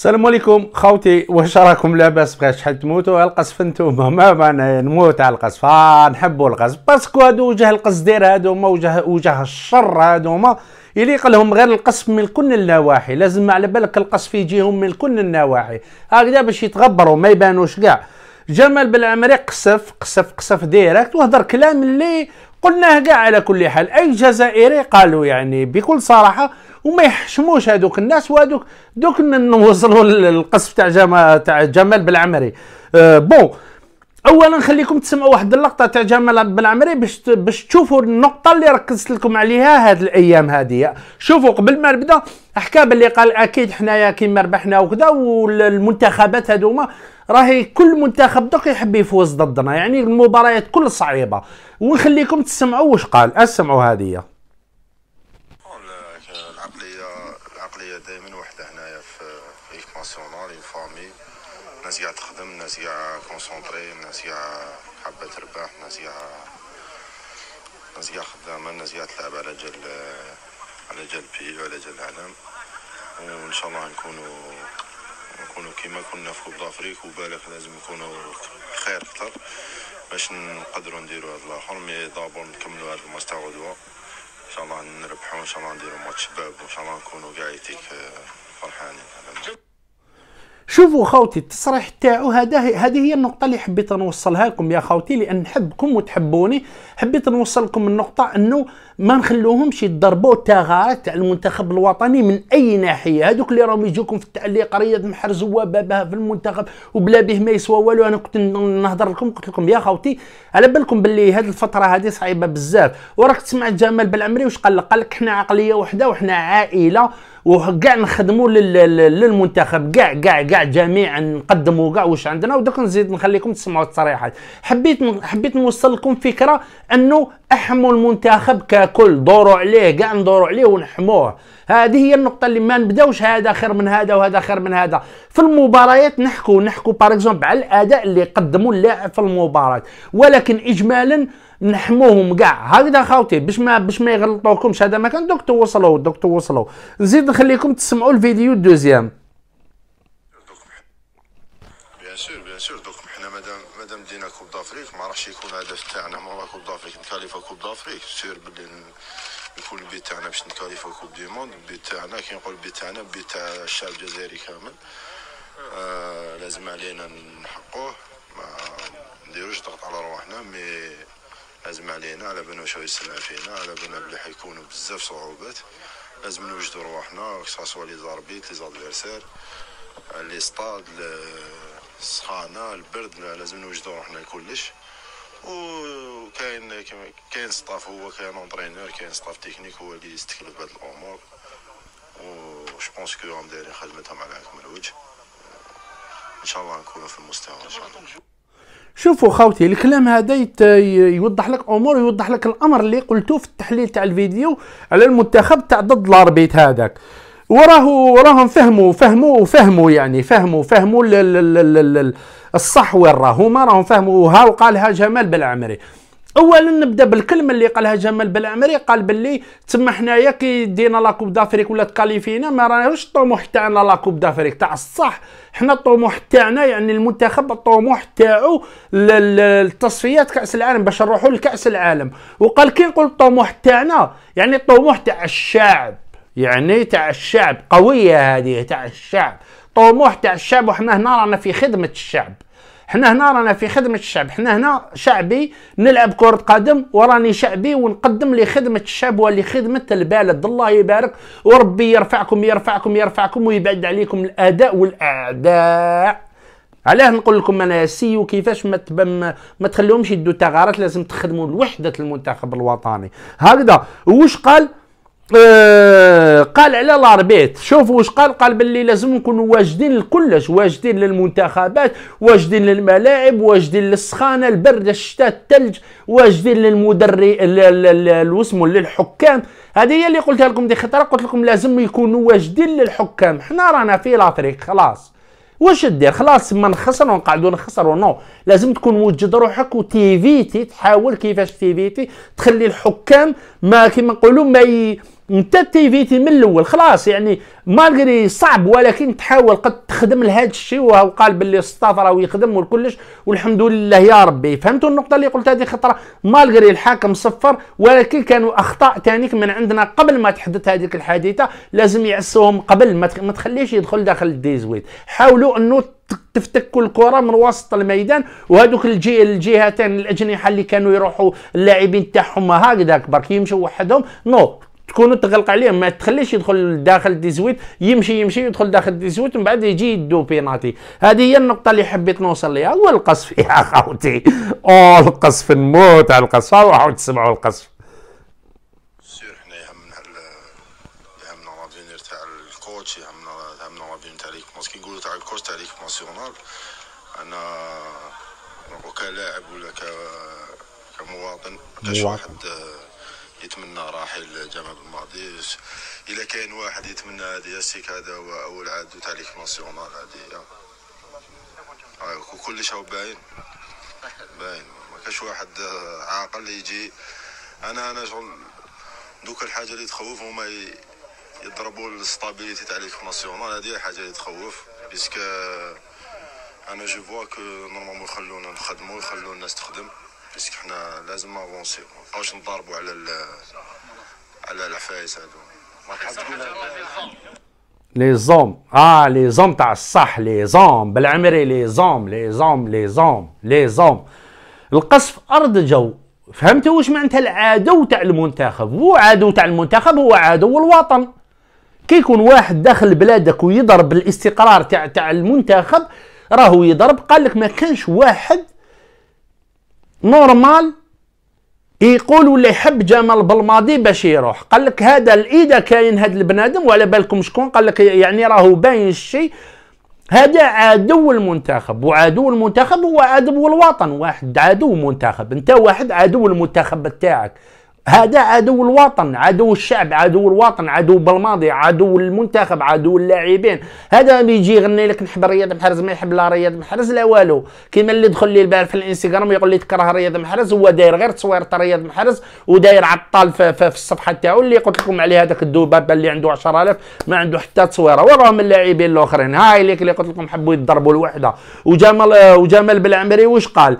السلام عليكم خوتي واش راكم لاباس؟ بغيت شحال تموتوا؟ على القصف نتوما ما أنا نموت على القصف؟ آه نحبوا القصف. parce que هادو وجه القصدير هادوما وجه وجه الشر هادوما يليق لهم غير القصف من كل النواحي. لازم على بالك القصف يجيهم من كل النواحي. هكذا باش يتغبروا ما يبانوش كاع. جمال بالعمري قصف قصف قصف direct وهضر كلام اللي قلناه كاع على كل حال أي جزائري قالوا يعني بكل صراحة وما يحشموش هذوك الناس وهذوك دوك نوصلوا للقصف تاع جمال تاع جمال بالعمري. أه بون اولا خليكم تسمعوا واحد اللقطة تاع جمال بالعمري باش باش تشوفوا النقطة اللي ركزت لكم عليها هاد الأيام هذه شوفوا قبل ما نبدأ حكى باللي قال أكيد حنايا كيما ربحنا وكذا والمنتخبات هذوما راهي كل منتخب دوك يحب يفوز ضدنا يعني المباريات كل صعيبة. ونخليكم تسمعوا واش قال. أسمعوا هذه الناس قاعد تخدم الناس قاعد concentrés الناس قاعد حابه تربح الناس قاعد الناس قاعد خدامه الناس قاعد تلعب على جال على جال pays وعلى جال العلم وإن شاء الله نكونوا نكونوا كيما كنا في coupe d'Afrique وبالك لازم نكونوا خير أكثر باش نقدروا نديروا هذا الآخر. mais d'abord نكملوا هذا الماتش تاع غدوه إن شاء الله نربحوا إن شاء الله نديروا ماتش شباب وإن شاء الله نكونوا كاع فرحانين. شوفوا خوتي التصريح تاعو هذا هذه هي النقطة اللي حبيت نوصلها لكم يا خوتي لأن نحبكم وتحبوني. حبيت نوصل لكم النقطة إنه ما نخلوهمش يضربوا الثغرات تاع المنتخب الوطني من أي ناحية. هذوك اللي راهم يجوكم في التعليق رياض محرز هو باباه في المنتخب وبلا به ما يسوى والو أنا كنت نهضر لكم قلت لكم يا خوتي على بالكم باللي هذه الفترة هذه صعيبة بزاف. وراك تسمع جمال بالعمري واش قال لك؟ قال لك حنا عقلية وحدة وحنا عائلة. وكاع نخدموا للمنتخب. كاع كاع كاع جميعا نقدموا كاع واش عندنا. ودوك نزيد نخليكم تسمعوا التصريحات. حبيت حبيت نوصل لكم فكرة انه احموا المنتخب ككل. دوروا عليه كاع ندوروا عليه ونحموه. هذه هي النقطة اللي ما نبداوش. هذا خير من هذا وهذا خير من هذا. في المباريات نحكوا نحكوا باغ اكزومبل على الأداء اللي قدموا اللاعب في المباراة. ولكن اجمالا نحموهم كاع. هكذا خاوتي باش ما باش ما يغلطوكمش. هذا ما كان دوك توصلوا دوك توصلوا نزيد نخليكم تسمعوا الفيديو ال deuxième. sûr bien sûr دوك حنا مادام مادام دينا coupe d'Afrique ما راحش يكون الهدف تاعنا. مورا coupe d'Afrique. ن qualifier coupe d'Afrique. sûr بلي يكون ال but تاعنا باش ن qualifier coupe du monde. ال but تاعنا كي نقول ال but تاعنا ال but تاع الشعب الجزائري كامل. آه لازم علينا نحققوه. ما نديروش ضغط على رواحنا mais لازم علينا على بالنا واش يصنع فينا على بالنا بلي حيكونوا بزاف صعوبات. لازم نوجدوا رواحنا que ce soit les arbitres les adversaires les stades السخانه البرد لازم نوجدوا روحنا كلش. وكاين كاين staff هو كاين entraîneur كاين staff technique هو اللي يستكلف بهاد الأمور. و je pense que راهم دايرين خدمتهم على اكمل وجه إن شاء الله نكونوا في المستوى إن شاء الله. شوفوا خوتي الكلام هذا يوضح لك أمور يوضح لك الأمر اللي قلته في التحليل تاع الفيديو على المنتخب تاع ضد الأربيت هذاك. وراه وراهم فهموا فهموا فهموا يعني فهموا فهموا الصح وين راه هما راهم فهموا ها وقالها جمال بالعمري. اولا نبدأ بالكلمة اللي قالها جمال بالعمري قال باللي تما حنايا كي دينا لا كوب دافريك ولا تكاليفينا ما راهوش الطموح تاعنا لا كوب دافريك تاع الصح حنا الطموح تاعنا يعني المنتخب الطموح تاعو للتصفيات كأس العالم باش نروحوا لكأس العالم. وقال كي نقول الطموح تاعنا يعني الطموح تاع الشعب يعني تاع الشعب قوية هذه تاع الشعب. طموح تاع الشعب وحنا هنا رانا في خدمة الشعب. حنا هنا رانا في خدمة الشعب. حنا هنا شعبي نلعب كرة قدم وراني شعبي ونقدم لخدمة الشعب ولخدمة البلد. الله يبارك. وربي يرفعكم يرفعكم يرفعكم ويبعد عليكم الأداء والأعداء. علاه نقول لكم أنا سيو كيفاش ما ما تخليهمش يدوا ثغرات لازم تخدموا لوحدة المنتخب الوطني. هكذا. وش قال؟ آه قال على ال arbitres شوفوا واش قال. قال باللي لازم نكونوا واجدين لكلش واجدين للمنتخبات واجدين للملاعب واجدين للسخانة البرد الشتاء الثلج واجدين للمدري واسمه للحكام. هذه هي اللي قلتها لكم دي خطره قلت لكم لازم يكونوا واجدين للحكام. حنا رانا في l'Afrique خلاص. واش دير خلاص ما نخسر ونقعدوا نخسروا. non لازم تكون موجد روحك وت éviter تحاول كيفاش ت éviter تخلي الحكام ما كيما نقولوا ما ي... انت ت éviter من الأول خلاص يعني malgré صعب ولكن تحاول قد تخدم لهذا الشيء وهو قال باللي ال staff راه يخدم وكلش والحمد لله يا ربي. فهمتوا النقطة اللي قلت؟ هذه خطرة. malgré الحاكم صفر ولكن كانوا أخطاء ثانيك من عندنا قبل ما تحدث هذيك الحادثة لازم يعسوهم قبل ما تخليش يدخل داخل ال dix-huit. حاولوا أنه تفتكوا الكرة من وسط الميدان وهذوك الجي الجهتين الأجنحة اللي كانوا يروحوا اللاعبين تاعهم هكذا برك يمشوا وحدهم. non تكونوا تغلق عليهم ما تخليش يدخل داخل ال dix-huit يمشي يمشي يدخل داخل ال dix-huit ومن بعد يجي يدو بيناتي. هذه هي النقطة اللي حبيت نوصل لها هو القصف يا خوتي أوه القصف نموت على القصف. روحوا تسمعوا القصف. sûr حنا يهمنا يهمنا l'avenir تاع ال coach يهمنا يهمنا l'avenir تاع l'équipe كي نقولوا تاع ال coach تاع l'équipe nationale أنا كلاعب ولا كمواطن كاش واحد يتمنى رحيل جمال الماضي إلا كاين واحد يتمنى هذه السيك هذا هو أول عدو تاع l'équipe nationale هذه كلش هو باين. باين. ما كاش واحد عاقل يجي. أنا أنا شغل دوك الحاجة اللي تخوف هما يضربوا ال stabilité تاع l'équipe nationale. هذه حاجة اللي تخوف. puisque أنا je vois que normalement يخلونا نخدموا يخلوا الناس تخدم. puisque حنا لازم avancer ما نبقاوش نضاربوا على على العفايس هادو les hommes آه les hommes تاع الصح les hommes بالعمري les hommes les hommes les hommes les hommes القصف أرض جو. فهمتوا واش معناتها العدو تاع المنتخب؟ هو عدو تاع المنتخب هو عدو الوطن. كي يكون واحد داخل بلادك ويضرب الاستقرار تاع تاع المنتخب راهو يضرب. قال لك ما كانش واحد normal؟ يقول ولا يحب جمال بالماضي باش يروح. قال لك هذا اذا كاين هذا البنادم وعلى بالكم شكون؟ قال لك يعني راهو باين الشيء. هذا عدو المنتخب وعدو المنتخب هو عدو الوطن واحد عدو منتخب. انت واحد عدو المنتخب تاعك هذا عدو الوطن عدو الشعب عدو الوطن عدو بالماضي عدو المنتخب عدو اللاعبين. هذا بيجي يغني لك نحب رياض محرز ما يحب لا رياض محرز لا والو. كيما اللي دخل لي البارح في الانستغرام يقول لي تكره رياض محرز هو داير غير تصوير تاع رياض محرز وداير عطال في, في, في الصفحة تاعو اللي قلت لكم عليه هذاك الدوباب اللي عنده 10000 ما عنده حتى تصويره وراهم اللاعبين الآخرين. هاي اللي قلت لكم حبوا يضربوا الوحدة. وجمال وجمال بالعمري واش قال؟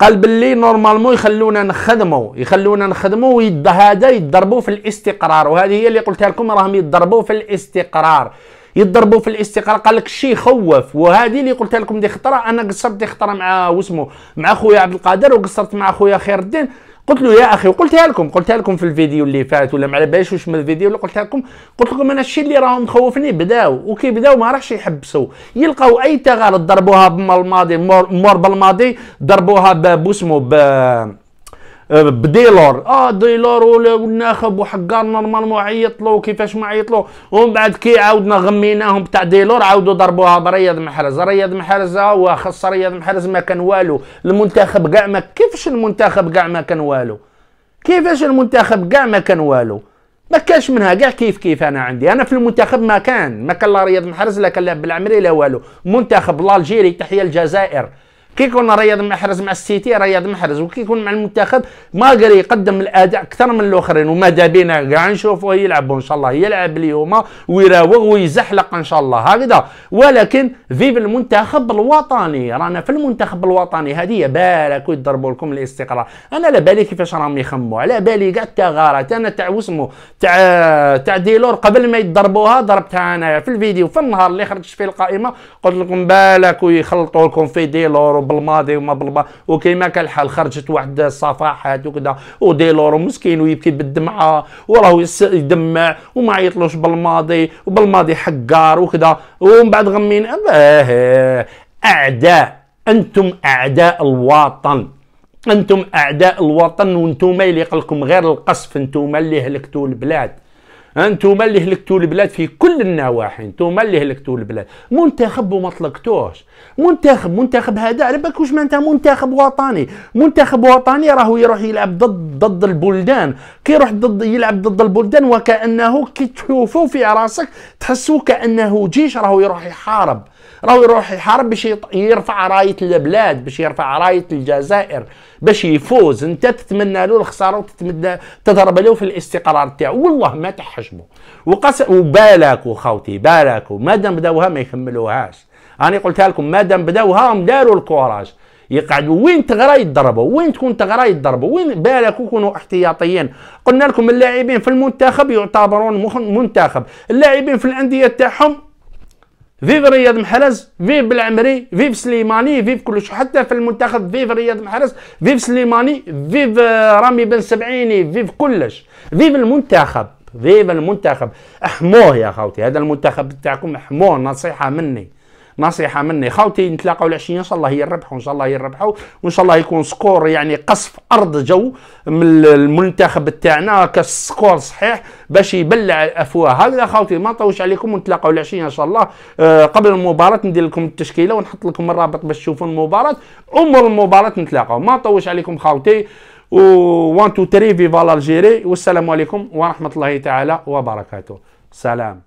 قال باللي نورمالمون يخلونا نخدموا يخلونا نخدموا هذا يتضربوا في الاستقرار. وهذه هي اللي قلتها لكم راهم يتضربوا في الاستقرار. يتضربوا في الاستقرار. قال لك الشيء يخوف وهذه اللي قلتها لكم دي خطرة. أنا قصرت دي خطرة مع واسمه مع خويا عبد القادر وقصرت مع خويا خير الدين. قلت له يا أخي وقلتها لكم قلتها لكم في الفيديو اللي فات ولا ما على باليش واش من الفيديو اللي قلتها لكم. قلت لكم أنا الشيء اللي راهم مخوفني بداو. وكي بداو ما راحش يحبسوا. يلقاو أي تغالط ضربوها بالماضي مور بالماضي ضربوها بأسمه ب بديلور. آه ديلور والناخب وحقار normalement عيط له كيفاش ما عيط له ومن بعد كي عاودنا غميناهم بتاع ديلور عاودوا ضربوها برياض محرز. رياض محرز هو خص رياض محرز ما كان والو. المنتخب كاع ما كيفاش المنتخب كاع ما كان والو؟ كيفاش المنتخب كاع ما كان والو؟ ما كانش منها. كاع كيف كيف أنا عندي؟ أنا في المنتخب ما كان. ما كان لا رياض محرز لا كان لاعب بالعمري لا والو. منتخب l'Algérie تحية الجزائر. كي يكون رياض محرز مع السيتي رياض محرز وكي يكون مع المنتخب. ما قدر يقدم الأداء أكثر من الآخرين وماذا بينا كاع نشوفوه يلعبوا ان شاء الله يلعب اليوم ويراوغ ويزحلق إن شاء الله. هكذا. ولكن vive المنتخب الوطني. رانا في المنتخب الوطني. هذه بالك ويضربوا لكم الاستقرار. أنا لا بالي كيفاش راهم يخموا. على بالي كاع التغارات. أنا تاع واسمو تاع تاع ديلور قبل ما يضربوها ضربتها أنا في الفيديو في النهار اللي خرجت فيه القائمة. قلت لكم بالك ويخلطوا لكم في ديلور. بالماضي وما بالماضي وكيما كان الحال خرجت واحد الصفحات وكذا وديلورو مسكين ويبكي بالدمعة وراه يدمع وما يطلوش بالماضي وبالماضي حقار وكذا ومن بعد غمين أعداء أنتم أعداء الوطن أنتم أعداء الوطن وأنتم اللي لكم غير القصف أنتم اللي هلكتوا البلاد. أنتم اللي هلكتوا البلاد في كل النواحي أنتم اللي هلكتوا البلاد. منتخب وما طلقتوش منتخب منتخب هذا على بالك واش معناتها منتخب وطني؟ منتخب وطني راهو يروح يلعب ضد ضد البلدان. كي يروح ضد يلعب ضد البلدان وكأنه كي تشوفوا في راسك تحسوا كأنه جيش راهو يروح يحارب. راهو يروح يحارب باش يرفع راية البلاد باش يرفع راية الجزائر باش يفوز. انت تتمنى له الخسارة وتتمنى تضرب له في الاستقرار تاعو. والله ما تحجمه وقس وبالك وخوتي بالك مادام بداوها ما يكملوهاش أنا قلتها لكم مادام بداوها داروا الكوراج. يقعدوا. وين تغرى يتضربوا؟ وين تكون تغرى يتضربوا؟ وين بالك يكونوا احتياطيين؟ قلنا لكم اللاعبين في المنتخب يعتبرون منتخب. اللاعبين في الأندية تاعهم vive رياض محرز vive بالعمري vive سليماني vive كلش حتى في المنتخب vive رياض محرز vive سليماني vive رامي بن سبعيني vive كلش vive المنتخب vive المنتخب احموه يا خوتي هذا المنتخب تاعكم احموه نصيحه مني نصيحة مني. خوتي نتلاقاو العشية. إن شاء الله يربحوا إن شاء الله يربحوا وإن شاء الله يكون score يعني قصف أرض جو من المنتخب تاعنا ك score صحيح باش يبلع الافواه هكذا خوتي ما نطولش عليكم ونتلاقاو العشية إن شاء الله. أه قبل المباراة ندير لكم التشكيلة ونحط لكم الرابط باش تشوفوا المباراة. عمر المباراة نتلاقاو. ما نطولش عليكم خوتي و 1 2 3 viva l'Algérie والسلام عليكم ورحمة الله تعالى وبركاته. سلام.